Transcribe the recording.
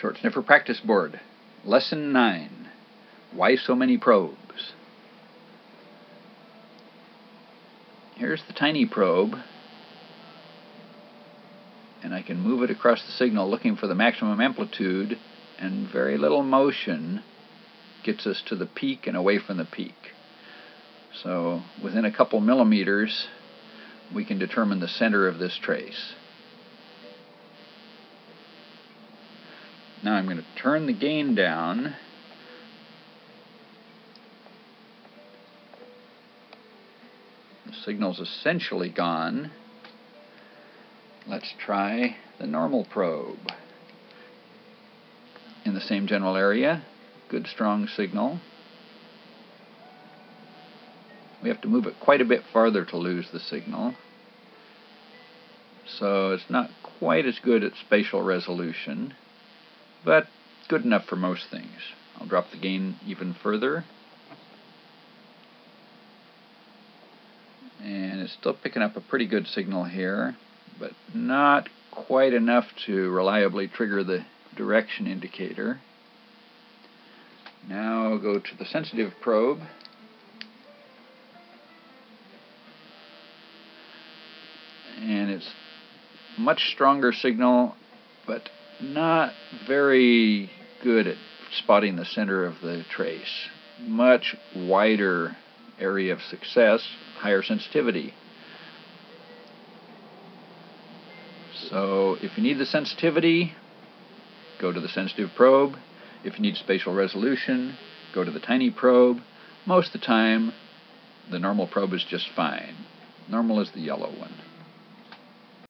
ShortSniffer Practice Board, Lesson 9 Why So Many Probes? Here's the tiny probe, and I can move it across the signal looking for the maximum amplitude, and very little motion gets us to the peak and away from the peak. So within a couple millimeters, we can determine the center of this trace. Now I'm going to turn the gain down. The signal's essentially gone. Let's try the normal probe. In the same general area, good strong signal. We have to move it quite a bit farther to lose the signal. So it's not quite as good at spatial resolution but good enough for most things. I'll drop the gain even further. And it's still picking up a pretty good signal here, but not quite enough to reliably trigger the direction indicator. Now go to the sensitive probe. And it's much stronger signal, but not very good at spotting the center of the trace. Much wider area of success, higher sensitivity. So if you need the sensitivity, go to the sensitive probe. If you need spatial resolution, go to the tiny probe. Most of the time, the normal probe is just fine. Normal is the yellow one.